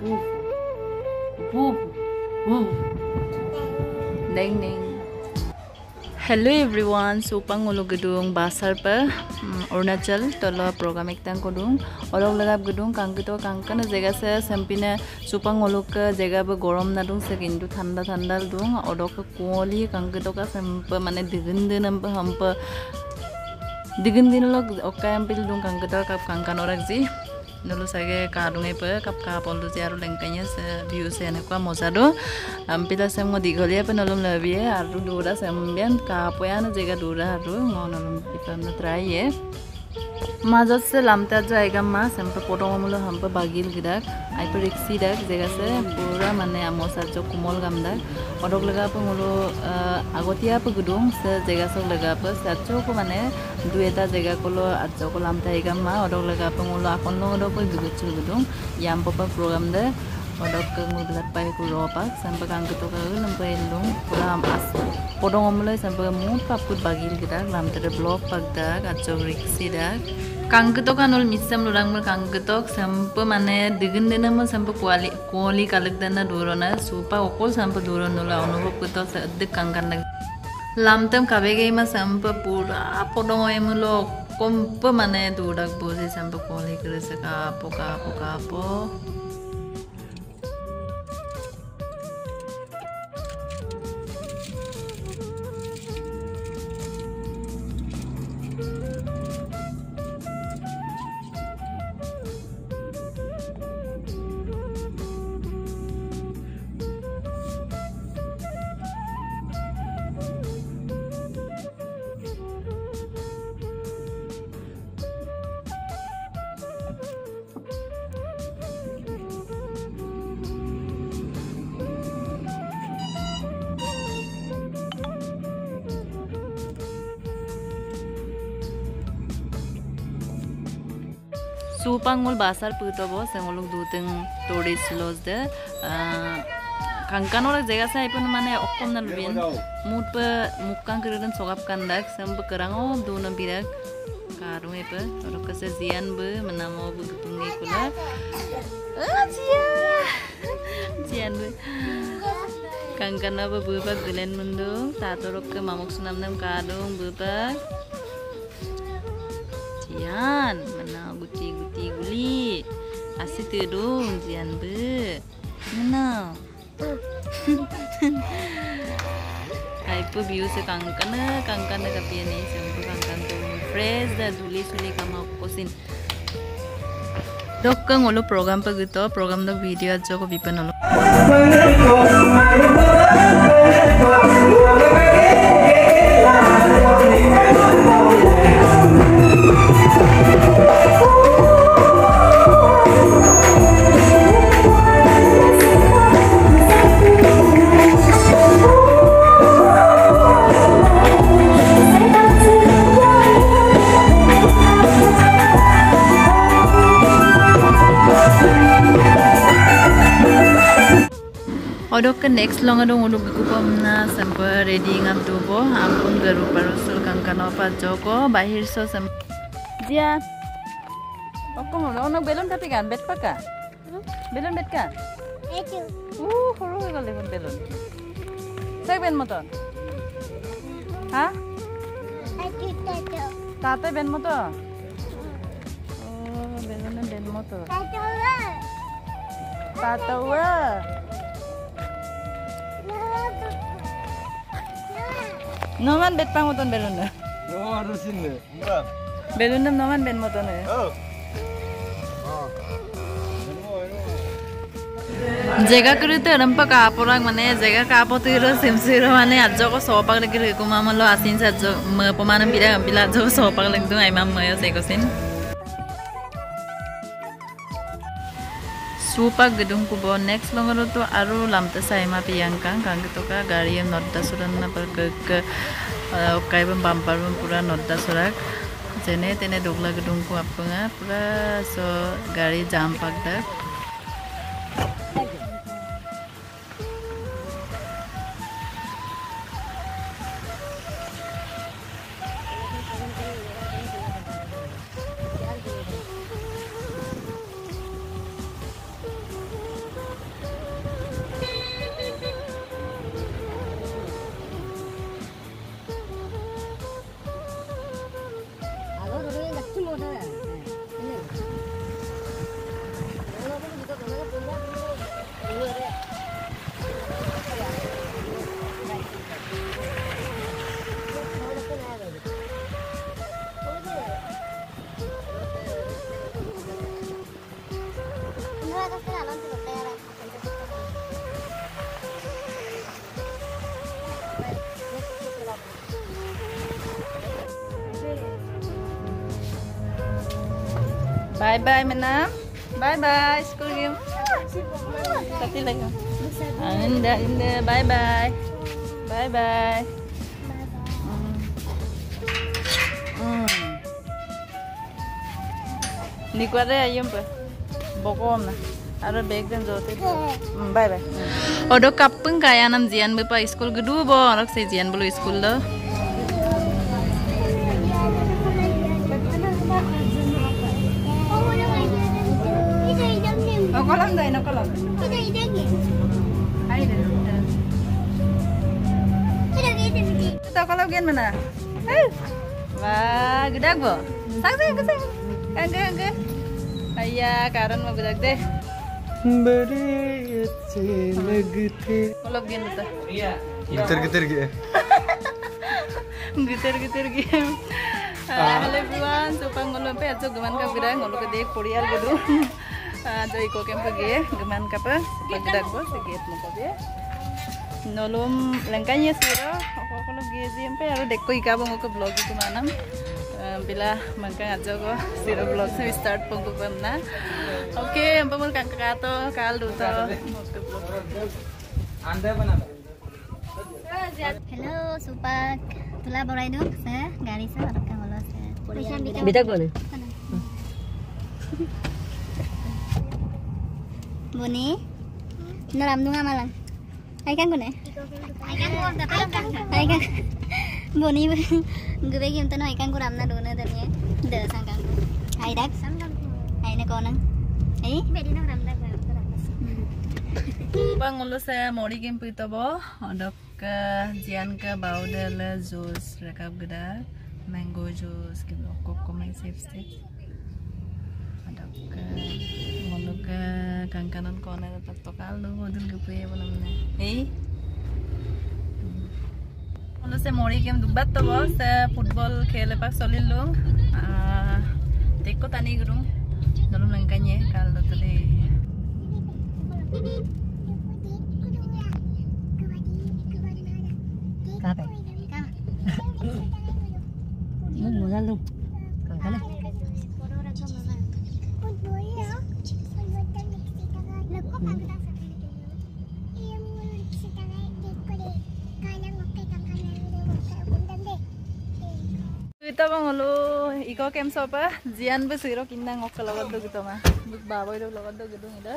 보보 보보 냉냉 hello' everyone চৌপাং অলু গেদুং বাছাৰ পৰা অৰুণাচল তল প্ৰগ্ৰাম একদম কদোং অলপ লগাব গেদুং কাংকিত কাংকানে জেগা চে চেম্পিনে চৌপাং অলুক জেগাব গৰম নাদোং চে কিন্তু ঠাণ্ডা ঠাণ্ডাল দোং অলক কুঁৱলী কাংকিতকা চেম্প মানে দিগিন দিন হম্প দিগিন দিন অলক অকাই এম্পিল দোং কাংকিত কাপ কাংকানৰ যি nulu sage kadunge pe kap ka poldu ti aru lengkanya se view se ne kwa mosado. Ampita sem ngo digolia pe nulum lebie aru dura sembian ka poyan jega dura aru ngo nulum pipam na try ye মাজত সে লামতা জায়গা মাছ এমপে পটমলো হাম্পে বাগিল গিদাক আইপে রিক্সি ডাক জেগাছে পুরা মানে আমসার যে কোমল গামদাক অডক লাগাপে হলো আগতীয়াপে গুদুং সে জেগাচক লাগাপে সাচকো মানে দুই এটা জেগা কলো আজকো লামতা গাম মা অডক লাগাপে হলো আপন লগদক গুগুচুল গুদুং ইয়াম্পপা প্রোগ্রাম দে odok ngulbelat pai ku ropak sampai kang ketok ke nempel lung pulam as podong omle sampai mung paput bagil kita lam tere blok kacau riksi dak. Kang ketok anul misam lulang mul kang ketok sampai mana degen dena mul sampai kuali kuali kalik dana durona supa okol sampai doron nula onobok ketok sedek kang kandang lamtem kabege mas sampai pura podong emulok kompa mana durak bosi sampai kuali kerasa kapo kapo kapo. Supangul basar puto bo sengoluk duteng tourist lodge de kankan ora jaga sa ipun mane okkom na lubin mut pe mukkang kirin sogap kandak sembe kerango duna birak karung epe ora kase zian be menamo bu tungi kula zian zian be apa bu ba gulen mundu tatorok ke mamuk sunam nam kadung bu ba Jian, mana guti-guti guli. Asyik terung Jian be. Mana? Aipu view se kangkana, kangkana kapi ni sempu kangkan tu fresh dah duli suli kama kosin. Dok kang ulu program pa gitu, program dok video aja ko bipan ulu. Odok ke next long adong odok ku pamna sampai ready ngam tubo ampun garu parusul kang kano pa joko bahir so sam dia Okom ono ono belon tapi kan bet paka belon bet kan? Itu. uh hoi gale bon belon sai ben moton ha Itu itu. tate ben moto oh belon ben moto Satu lah. Noman bet pang moton belunda. No harusin deh. Belunda noman bet moton ya. जग्गातिर हेरौँ पो कापोलाग भने जग्गा कापोतिर सिमसिर भने आजको सौपाक लेखेको मामलो आसिन्छ आजो म पमान बिरा बिला जो सौपाक लेख्दो आइमा मयो सेको सिन বিলা আজ চপাক লাগি আইমাম মই চেগচিন সুপাক গেদুং কুব নেক্সট লগতো আৰু লামতে চাইমা পিয়াংকা কাংকে টকা গাড়ী নদ্দা চুৰান নাপাৰ কাইব বাম্পাৰ পুৰা নদ্দা চৰাক যেনে তেনে দোকলা গেদুংকো আপঙা পুৰা চ গাড়ী জাম Bye bye menam. Bye bye school game. Tapi lagi. Ah, indah indah. Bye bye. Bye bye. Hmm. Hmm. Ni kuare ayam pa. Bokom na. Aro bag den jote. Hmm, bye bye. Odo kapung kaya nam jian be pa school gedu bo arak se jian bolu school lo. Oh, kolam dai no kolam. Ai deh. Kita kalau gen mana? Eh. Wah, gede bo. Sang sang sang. Kangge kangge. Ayah, karan mau gede deh. बड़े अच्छे लगते Kalau gen betul. गितर गितर गए Gitar gitar game. Hello everyone, supang ngolo pe ajo gaman ka gira ngolo ke dek porial gedu. Get mo ko be. Nolom lengkanya siro, ako kalau ge jem pe aro dek ko ika bong ko vlog itu manam. Bila mangkang ajo ko siro vlog se start pong ko na. Oke, ampa mon kang kato kal duto. anda बना Hello, Supak. Tula borai dong, saya garis saya orang kan bolos saya. Bitak mana? Bunyi. Nalam dunga malang. Aikang gune. Aikang gune. Aikang. Bunyi. Gue pergi untuk nai kang gurah mana dulu tadi ya. Dah sang kang. Hai dak. Sang kang. Hai nak orang. Hey. Beri nak ramla. Bangunlah saya mori game pita bo. Dok ke jian ke bau dah le jus rekap gedar mango jus kita kokok main safe sticks. Kangkanan kone tetap tokal lu, odul gupe ya bolam ne. Hey. Ulo saya mori game dubat to bo, saya football khele pak solil lung. Teko Kita bang ulu iko jian bu siro kinda ngok kelawat do gitu mah buk ida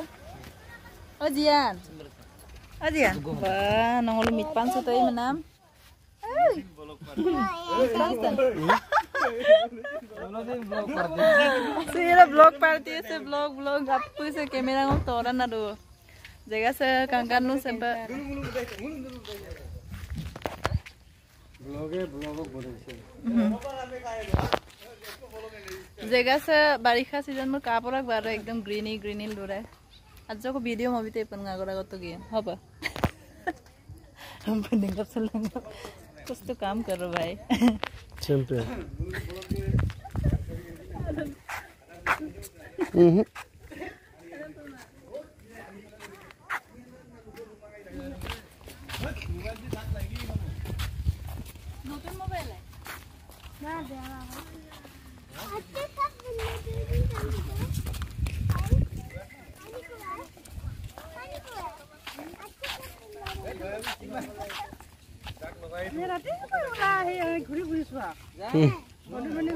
oh jian. Oh jian. Jaga se kangkan nu sempa ব্লগে ব্লগক বনাইছে জেগা সে বাৰিষা চিজন মোৰ কাপোৰক বাৰু একদম গ্ৰীনি গ্ৰীনি লৰাই আজি আকৌ ভিডিঅ' মুভিতে ইপন আগৰ আগত গিয়ে হ'ব Pendengar selengkap. Terus tuh kamu karo bay. Champion Nutun ৰাতি ঘূৰি ফুৰিছো আৰু। গধূলি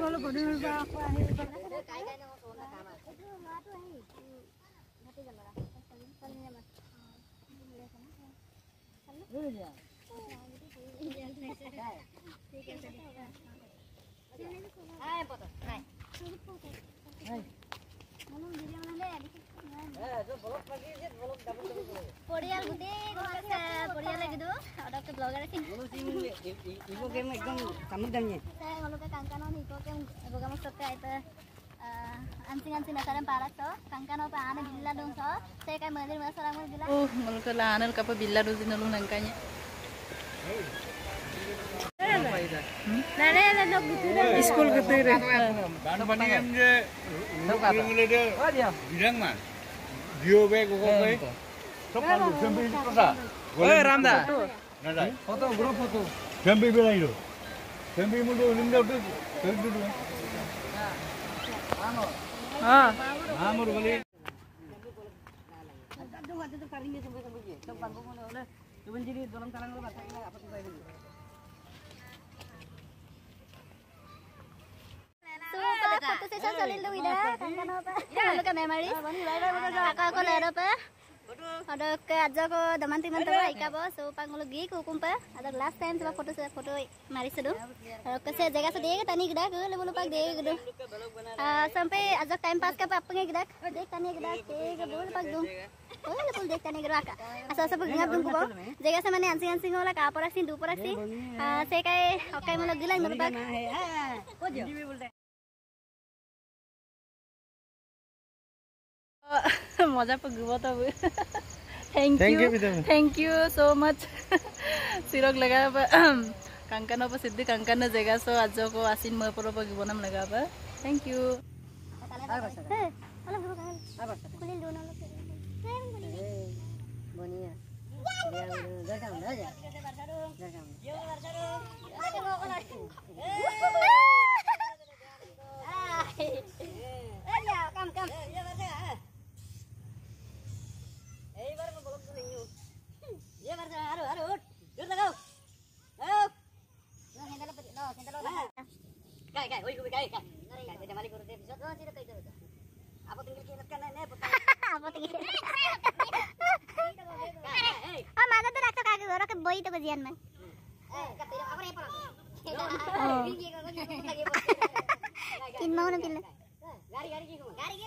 ঠিক আছে ইগো কেম একদম কামুক দামনি তেওঁলোকে কাংকানৰ নিগো কেম ibu kamu suka itu anjing anjing acara parak so kangkan ane bila dong so saya kan mengajar masalah bila uh lah ane kapa bila dong sih nolung nangkanya Nana yang nak. School gitu deh. Dan bandingan je. Mulai dia. Bidang mah. Bio bag kok kok. Ramda. foto bro foto tempe bila itu tempe mundu nimda utu tempe utu हाँ हाँ मुर्गली तो बातें तो करेंगे सब सब ये तो पंगो में बोले तो बंजी की दोनों तरह में बात फोटो सेशन चलिलो इदा कंगन हो पे हम लोग का मेमोरी काका को Aduk, ajak aku teman teman terus ikat bos. So panggil lagi aku kumpul. Aduk last time sebab foto sebab foto mari sedu. Aduk kesel jaga sedih kita ni kita ke lebih lupa dia kedu. Sampai ajak time pas ke apa apa kita. Dek tani kita ke lebih lupa kedu. Oh lebih lupa dek tani kedu aka. Asal sebab ingat dulu kau. Jaga sama ni ansing ansing orang kapa orang sing dua orang sing. Sekai okai malu gila lebih lupa. Oh dia. মজা পাব thank you thank you so' মাছ চিৰক লগাব কাংকানৰ পৰা চিদ্ধি কাংকানৰ জেগা চ' আজকো আছিল মই পৰা গিব নাম লগাবা থেংক ইউ মাদা তো রাখছো কাকে ওরকে বই তো জিয়ান মান কিনবা না কিনলে গাড়ি গাড়ি কি গাড়ি কি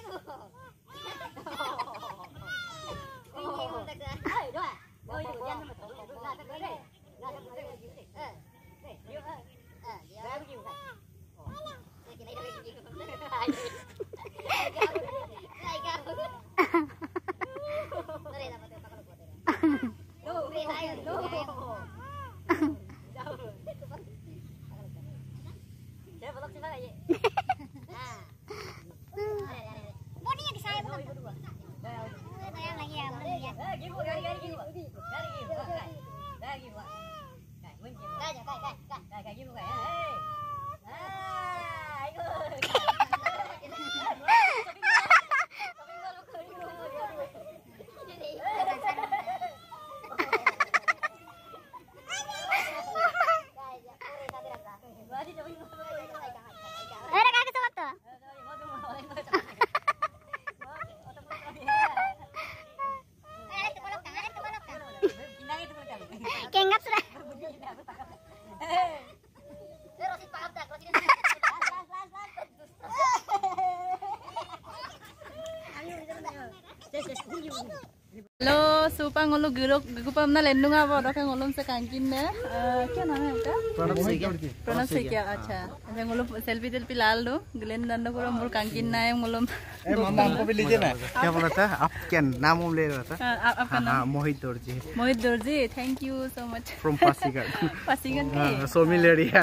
हेलो सुपा ngulu guruk gupam na lendung apa doka ngulum se kankin ne क्या नाम है आपका प्रणव सेक्युरिटी प्रणव से क्या अच्छा अच्छा ngulum सेल्फी तेल्फी लाल दो गलेन नंदो पूरा मोर कांकिन ना है ngulum ए मम्मा हमको भी लीजिए ना क्या बोला था आप क्या नाम ले रहा था आपका हाँ नाम हाँ Mohit Darji Mohit Darji thank you so much from Pasighat Pasighat हाँ, सोमिल एरिया